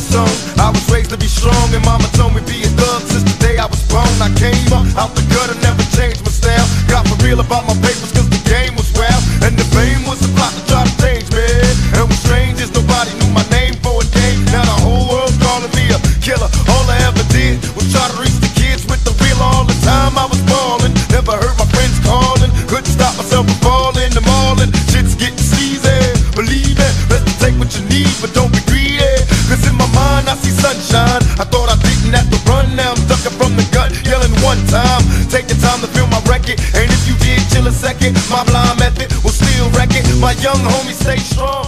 I was raised to be strong, and mama told me be a thug since the day I was born. I came up out the gutter, never changed my style. Got for real about my papers, cause the game was wild, and the fame was in I see sunshine. I thought I didn't have to run. Now I'm ducking from the gut, yelling one time. Taking time to fill my record. And if you did chill a second, my blind method will still wreck it. My young homie stay strong.